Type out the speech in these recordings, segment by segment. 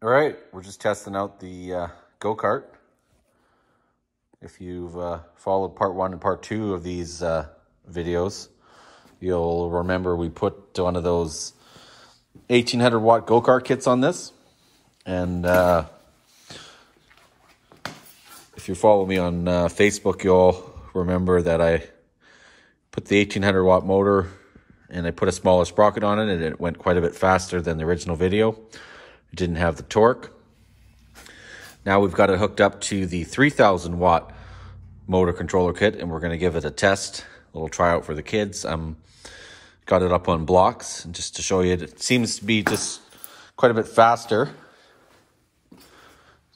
All right, we're just testing out the uh, go-kart. If you've uh, followed part one and part two of these uh, videos, you'll remember we put one of those 1800 watt go-kart kits on this. And uh, if you follow me on uh, Facebook, you'll remember that I put the 1800 watt motor and I put a smaller sprocket on it and it went quite a bit faster than the original video. It didn't have the torque. Now we've got it hooked up to the 3000 watt motor controller kit and we're going to give it a test, a little tryout for the kids. Um, got it up on blocks just to show you. It seems to be just quite a bit faster.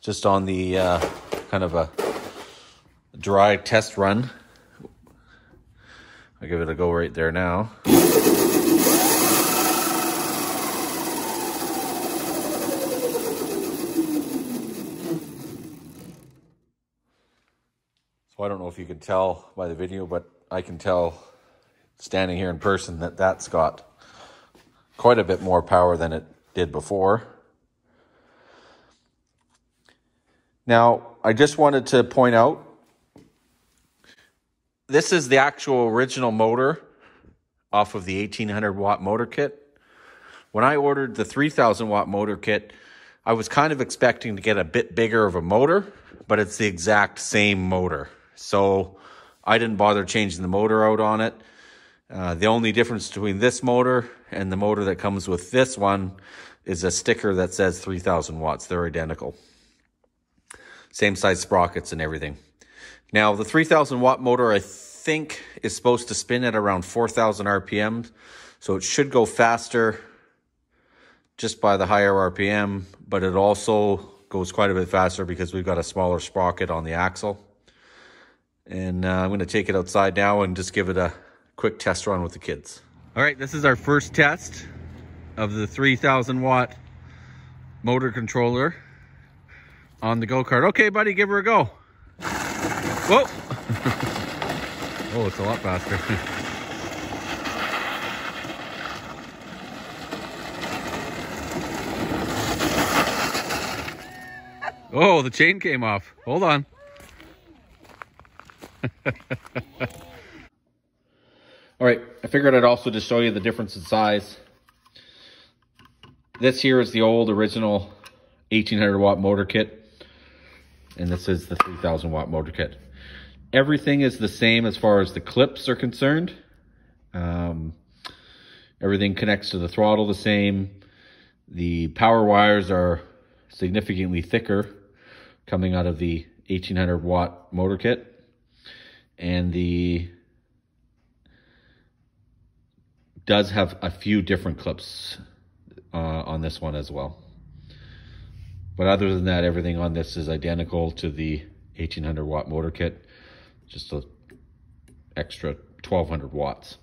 Just on the uh, kind of a dry test run. I'll give it a go right there now. So I don't know if you can tell by the video, but I can tell standing here in person that that's got quite a bit more power than it did before. Now, I just wanted to point out this is the actual original motor off of the 1800 watt motor kit. When I ordered the 3000 watt motor kit, I was kind of expecting to get a bit bigger of a motor, but it's the exact same motor. So I didn't bother changing the motor out on it. Uh, the only difference between this motor and the motor that comes with this one is a sticker that says 3000 watts. They're identical. Same size sprockets and everything. Now, the 3000 watt motor, I think, is supposed to spin at around 4000 RPM. So it should go faster just by the higher RPM, but it also goes quite a bit faster because we've got a smaller sprocket on the axle. And uh, I'm going to take it outside now and just give it a quick test run with the kids. All right, this is our first test of the 3000 watt motor controller on the go-kart. Okay, buddy, give her a go. Whoa. oh, it's a lot faster. oh, the chain came off. Hold on. All right, I figured I'd also just show you the difference in size. This here is the old original 1800 watt motor kit. And this is the 3000 watt motor kit. Everything is the same as far as the clips are concerned. Um, everything connects to the throttle the same. The power wires are significantly thicker coming out of the 1800 watt motor kit and the does have a few different clips uh, on this one as well. But other than that, everything on this is identical to the 1800 watt motor kit, just a extra 1200 watts.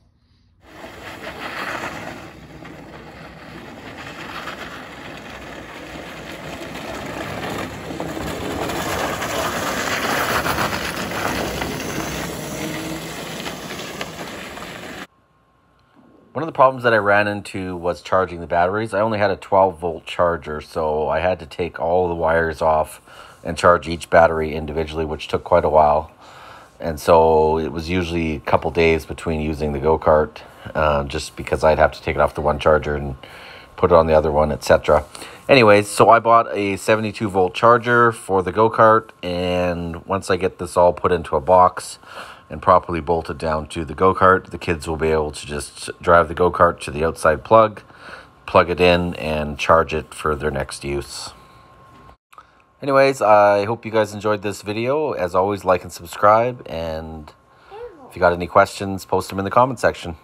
One of the problems that I ran into was charging the batteries. I only had a 12 volt charger, so I had to take all the wires off and charge each battery individually, which took quite a while. And so it was usually a couple days between using the go kart, uh, just because I'd have to take it off the one charger and put it on the other one, etc. Anyways, so I bought a 72 volt charger for the go kart, and once I get this all put into a box, and properly bolted down to the go-kart, the kids will be able to just drive the go-kart to the outside plug, plug it in, and charge it for their next use. Anyways, I hope you guys enjoyed this video. As always, like and subscribe, and if you got any questions, post them in the comment section.